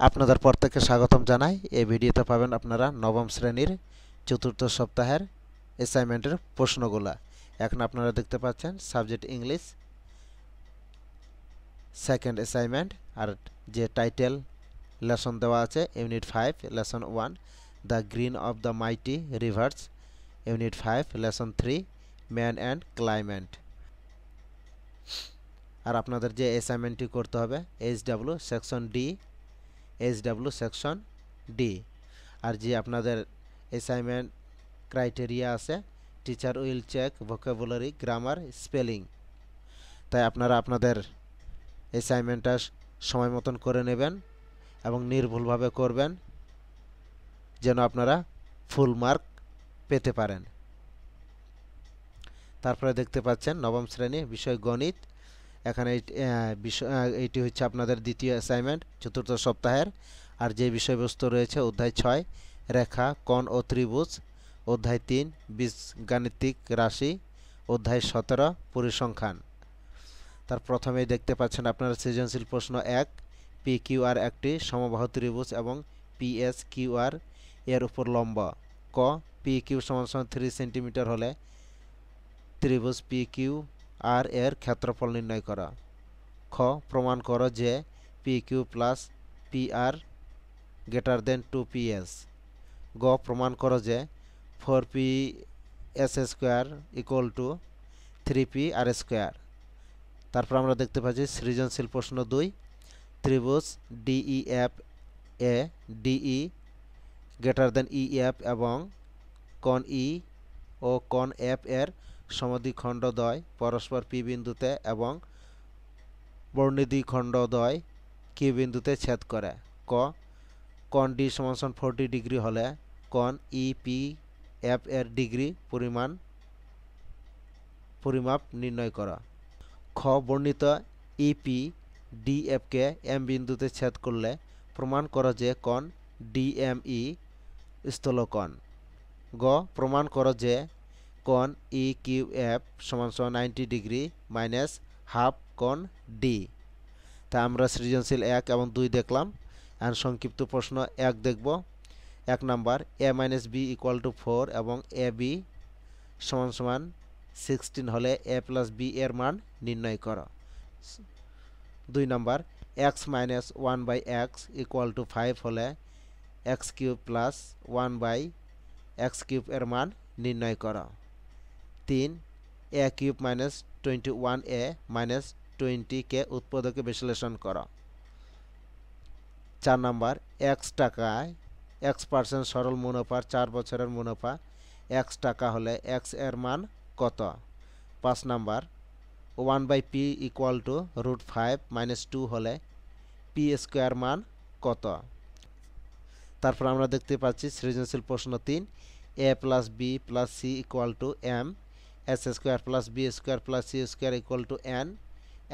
আপনাদের প্রত্যেককে স্বাগতম জানাই। এই ভিডিওতে পাবেন আপনারা নবম শ্রেণির চতুর্থ সপ্তাহের অ্যাসাইনমেন্টের প্রশ্নগুলা। এখন আপনারা দেখতে পাচ্ছেন সাবজেক্ট ইংলিশ সেকেন্ড অ্যাসাইনমেন্ট আর যে টাইটেল লেসন দেওয়া আছে unit five lesson one the green of the mighty rivers unit five lesson three man and climate আর আপনাদের যে অ্যাসাইনমেন্টটি করতে হবে H W section D H W section D আর যে আপনাদের অ্যাসাইনমেন্ট ক্রাইটেরিয়া আছে teacher will check vocabulary grammar spelling তাই আপনারা আপনাদের অ্যাসাইনমেন্টটা সময় মতন করে নেবেন এবং নির্ভুলভাবে করবেন যেন আপনারা ফুল মার্ক পেতে পারেন। তারপরে দেখতে পাচ্ছেন নবম শ্রেণি বিষয় গণিত। এখানে বিষয় এইটি হচ্ছে আপনাদের দ্বিতীয় অ্যাসাইনমেন্ট চতুর্থ সপ্তাহের। আর যে বিষয়বস্তু রয়েছে, অধ্যায় ছয়, রেখা, কণ ও ত্রিভুজ। অধ্যায় তিন, বীজগাণিতিক রাশি। অধ্যায় সতেরো, পরিসংখ্যান। তার প্রথমেই দেখতে পাচ্ছেন আপনারা সৃজনশীল প্রশ্ন এক পি কিউ আর একটি সমবাহু ত্রিভুজ এবং পি এস কিউ আর এর উপর লম্ব। ক পি কিউ সমান সমান থ্রি সেন্টিমিটার হলে ত্রিভুজ পি কিউ আর এর ক্ষেত্রফল নির্ণয় করা। খ, প্রমাণ করো যে P Q plus P R greater than two P S গ, প্রমাণ করো যে four P S square equal to three P R square তারপর আমরা দেখতে পাচ্ছি সৃজনশীল প্রশ্ন দুই, ত্রিভুজ ডিই এফ এ D E greater than E F এবং কন ই ও কন এফ এর সমদ্বিখণ্ডদ্বয় পরস্পর পি বিন্দুতে এবং বর্ণিদ্বিখণ্ডদ্বয় কিউ বিন্দুতে ছেদ করে। ক, কন ডি সমান ফোরটি ডিগ্রি হলে কন ই পি এফ এর ডিগ্রি পরিমাণ, পরিমাপ নির্ণয় করা। খ, বর্ণিত ইপি ডিএফকে এম বিন্দুতে ছেদ করলে প্রমাণ করো যে কন ডিএমই স্থলকণ। গ, প্রমাণ করো যে কন ই কিউ এফ সমান সমান নাইনটি ডিগ্রি মাইনাস হাফ কন ডি তা আমরা সৃজনশীল এক এবং দুই দেখলাম। এখন সংক্ষিপ্ত প্রশ্ন এক দেখব। এক number A minus B equal to four এবং এ বি সমান সমান সিক্সটিন হলে এ প্লাস বি এর মান নির্ণয় করো। দুই number X minus one by X equal to five হলে X cube plus one by X cube এর মান নির্ণয় করো। তিন A cube minus twenty one A minus টোয়েন্টিকে উৎপাদকে বিশ্লেষণ করো। চার নাম্বার এক্স টাকায় এক্স পার্সেন্ট সরল মুনাফার চার বছরের মুনাফা এক্স টাকা হলে এক্সের মান কত? পাঁচ number, one by P equal to root five minus two হলে পি স্কোয়ার মান কত? তারপর আমরা দেখতে পাচ্ছি সৃজনশীল প্রশ্ন তিন A plus B plus C equal to M S square plus B square plus C square equal to N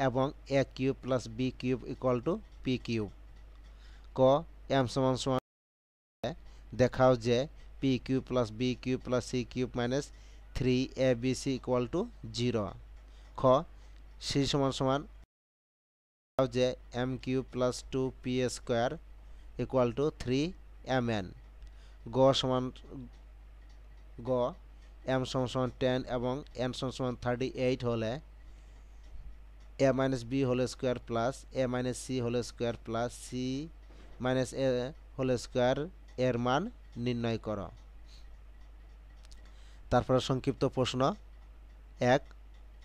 এবং A cube plus B cube equal to P cube ক এম সমান সমান দেখাও যে P cube plus B cube plus C cube minus three A B C equal to zero খ C সমান সমান যে M cube plus two P square equal to three M N গ সমান, গ এম সমান টেন এবং এন সমান থার্টি এইট হলে A minus B whole square plus A minus C whole square plus C minus A whole square এর মান নির্ণয় করো। তারপরে সংক্ষিপ্ত প্রশ্ন। এক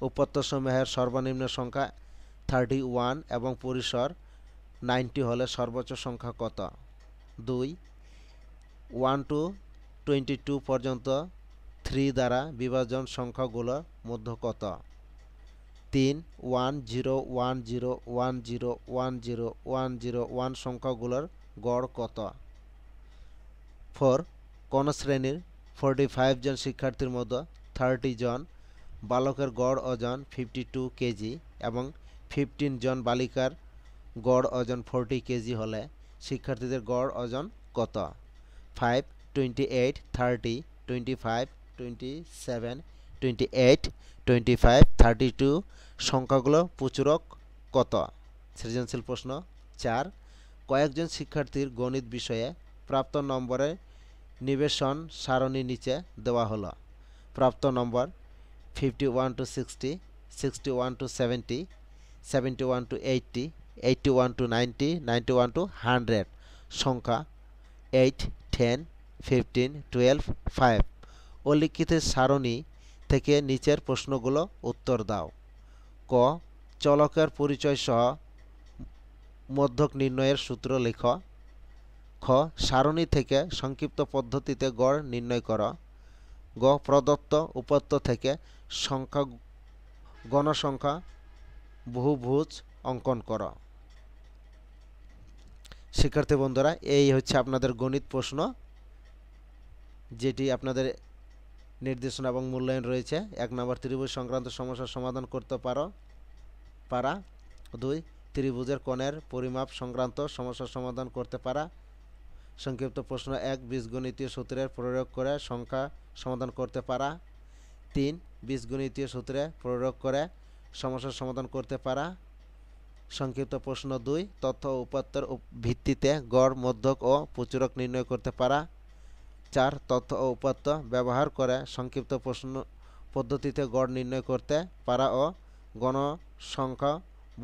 উপত্যসমূহের সর্বনিম্ন সংখ্যা থার্টি ওয়ান এবং পরিসর নাইনটি হলে সর্বোচ্চ সংখ্যা কত? দুই ওয়ান টু টোয়েন্টি টু পর্যন্ত থ্রি দ্বারা বিভাজন সংখ্যাগুলোর মধ্য কত? তিন, one, zero one zero one zero one zero one zero, one সংখ্যাগুলোর গড় কত? ফোর, কোন শ্রেণির ফোরটি ফাইভ জন শিক্ষার্থীর মধ্যে থার্টি জন বালকের গড় ওজন ফিফটি টু কেজি এবং ফিফটিন জন বালিকার গড় ওজন ফোরটি কেজি হলে শিক্ষার্থীদের গড় ওজন কত? Five twenty eight thirty twenty five twenty seven twenty eight twenty five thirty two সংখ্যাগুলো প্রচুরক কত? সৃজনশীল প্রশ্ন চার। কয়েকজন শিক্ষার্থীর গণিত বিষয়ে প্রাপ্ত নম্বরের নিবেশন সারণী নিচে দেওয়া হলো। প্রাপ্ত number fifty one to sixty sixty one to seventy seventy one to eighty eighty one to ninety ninety one to hundred সংখ্যা eight ten fifteen twelve five উল্লিখিত সারণী থেকে নিচের প্রশ্নগুলো উত্তর দাও। ক, চলকের পরিচয় সহ মধ্যক নির্ণয়ের সূত্র লেখ। খ, সারণী থেকে সংক্ষিপ্ত পদ্ধতিতে গড় নির্ণয় কর। গ, প্রদত্ত উপাত্ত থেকে সংখ্যা, গণসংখ্যা, বহুভুজ অঙ্কন কর। শিক্ষার্থী বন্ধুরা, এই হচ্ছে আপনাদের গণিত প্রশ্ন, যেটি আপনাদের নির্দেশনা এবং মূল্যায়ন রয়েছে। এক নম্বর, ত্রিভুজ সংক্রান্ত সমস্যার সমাধান করতে পারো। পারা। দুই, ত্রিভুজের কোণের পরিমাপ সংক্রান্ত সমস্যার সমাধান করতে পারা। সংক্ষিপ্ত প্রশ্ন এক, বীজগণিতীয় সূত্রের প্রয়োগ করে সংখ্যা সমাধান করতে পারা। তিন, বীজগণিতীয় সূত্রে প্রয়োগ করে সমস্যার সমাধান করতে পারা। সংক্ষিপ্ত প্রশ্ন দুই, তথ্য উপাত্তের ভিত্তিতে গড়, মধ্যক ও প্রচুরক নির্ণয় করতে পারা। চার তথ্য ও উপাত্ত ব্যবহার করে সংক্ষিপ্ত প্রশ্ন পদ্ধতিতে গড় নির্ণয় করতে পারা ও গণসংখ্যা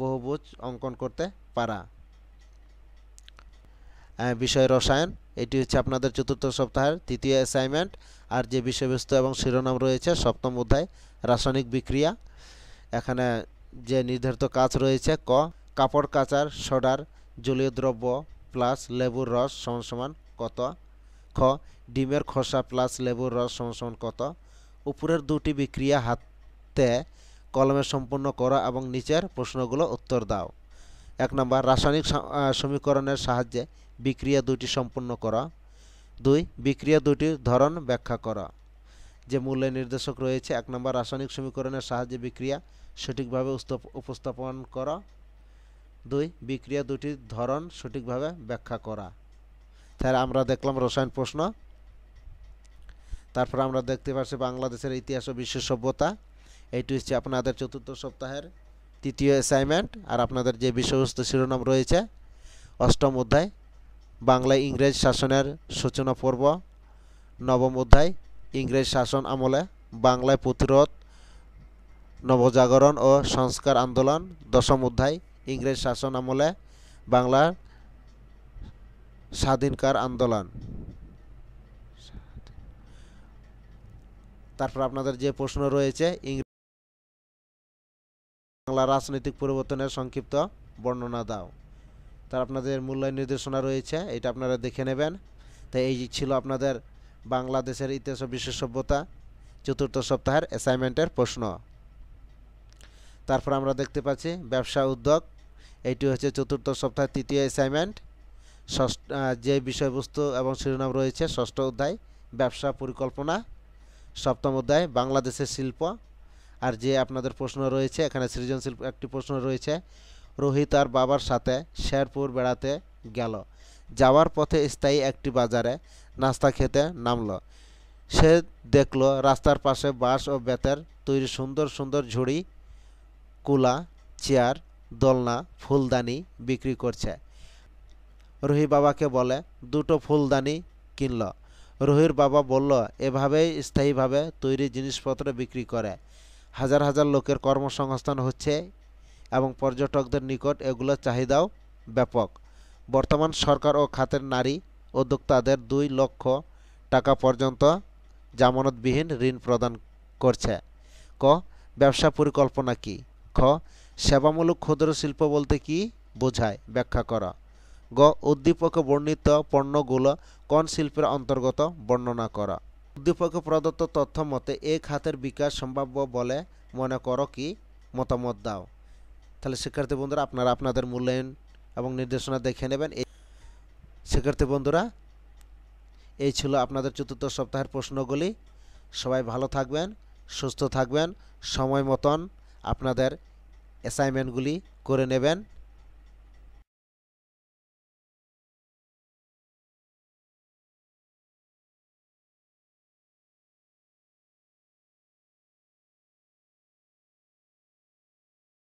বহুভুজ অঙ্কন করতে পারা। বিষয় রসায়ন, এটি হচ্ছে আপনাদের চতুর্থ সপ্তাহের তৃতীয় অ্যাসাইনমেন্ট আর যে বিষয়বস্তু এবং শিরোনাম রয়েছে, সপ্তম অধ্যায়, রাসায়নিক বিক্রিয়া। এখানে যে নির্ধারিত কাজ রয়েছে, ক, কাপড় কাচার, সোডার, জলীয় দ্রব্য প্লাস লেবুর রস সমান সমান কত? খ, ডিমের খোসা প্লাস লেবুর রস সমান কত? উপরের দুটি বিক্রিয়া হাতে কলমে সম্পূর্ণ করা এবং নিচের প্রশ্নগুলো উত্তর দাও। এক নম্বর, রাসায়নিক সমীকরণের সাহায্যে বিক্রিয়া দুটি সম্পূর্ণ করা। দুই, বিক্রিয়া দুটির ধরন ব্যাখ্যা করা। যে মূল্য নির্দেশক রয়েছে, এক নম্বর, রাসায়নিক সমীকরণের সাহায্যে বিক্রিয়া সঠিকভাবে উপস্থাপন করা। দুই, বিক্রিয়া দুটির ধরন সঠিকভাবে ব্যাখ্যা করা। তাহলে আমরা দেখলাম রসায়ন প্রশ্ন। তারপর আমরা দেখতে পাচ্ছি বাংলাদেশের ইতিহাস ও বিশ্ব সভ্যতা এইটি হচ্ছে আপনাদের চতুর্থ সপ্তাহের তৃতীয় অ্যাসাইনমেন্ট আর আপনাদের যে বিষয়বস্তু শিরোনাম রয়েছে, অষ্টম অধ্যায়, বাংলা ইংরেজ শাসনের সূচনা পর্ব, নবম অধ্যায়, ইংরেজ শাসন আমলে বাংলায় প্রতিরোধ, নবজাগরণ ও সংস্কার আন্দোলন, দশম অধ্যায়, ইংরেজ শাসন আমলে বাংলার স্বাধীনকার আন্দোলন। তারপর আপনাদের যে প্রশ্ন রয়েছে বাংলা রাজনৈতিক পরিবর্তনের সংক্ষিপ্ত বর্ণনা দাও। তার আপনাদের মূল্যায়ন নির্দেশনা রয়েছে, এটা আপনারা দেখে নেবেন। তাই এই ছিল আপনাদের বাংলাদেশের ইতিহাস বিশ্ব সভ্যতা চতুর্থ সপ্তাহের অ্যাসাইনমেন্টের প্রশ্ন। তারপর আমরা দেখতে পাচ্ছি ব্যবসা উদ্যোগ এইটি হচ্ছে চতুর্থ সপ্তাহের তৃতীয় অ্যাসাইনমেন্ট ষষ্ঠ যে বিষয়বস্তু এবং শিরোনাম রয়েছে, ষষ্ঠ অধ্যায়, ব্যবসা পরিকল্পনা, সপ্তম অধ্যায়, বাংলাদেশের শিল্প। আর যে আপনাদের প্রশ্ন রয়েছে, এখানে সৃজনশীল একটি প্রশ্ন রয়েছে, রোহিত আর বাবার সাথে শেরপুর বেড়াতে গেল। যাওয়ার পথে স্থায়ী একটি বাজারে নাস্তা খেতে নামলো। সে দেখল রাস্তার পাশে বাঁশ ও বেতের তৈরি সুন্দর সুন্দর ঝুড়ি, কুলা, চেয়ার, দোলনা, ফুলদানি বিক্রি করছে। রুহি বাবাকে বলে, দুটো ফুলদানি কিনল। রুহির বাবা বলল, এভাবেই স্থায়ীভাবে তৈরি জিনিসপত্র বিক্রি করে। হাজার হাজার লোকের কর্মসংস্থান হচ্ছে এবং পর্যটকদের নিকট এগুলোর চাহিদাও ব্যাপক। বর্তমান সরকার ও খাতের নারী উদ্যোক্তাদের দুই লক্ষ টাকা পর্যন্ত জামানতবিহীন ঋণ প্রদান করছে। ক, ব্যবসা পরিকল্পনা কি? খ, সেবামূলক ক্ষুদ্র শিল্প বলতে কি বোঝায়? ব্যাখ্যা করা। গ উদ্দীপকে বর্ণিত পণ্যগুলো কোন শিল্পের অন্তর্গত বর্ণনা করা? উদ্দীপকে প্রদত্ত তথ্য মতে এই খাতের বিকাশ সম্ভাব্য বলে মনে করো কি? মতামত দাও। তাহলে শিক্ষার্থী বন্ধুরা, আপনারা আপনাদের মূল্যায়ন এবং নির্দেশনা দেখে নেবেন। এই শিক্ষার্থী বন্ধুরা, এই ছিল আপনাদের চতুর্থ সপ্তাহের প্রশ্নগুলি। সবাই ভালো থাকবেন, সুস্থ থাকবেন, সময় মতন আপনাদের অ্যাসাইনমেন্টগুলি করে নেবেন।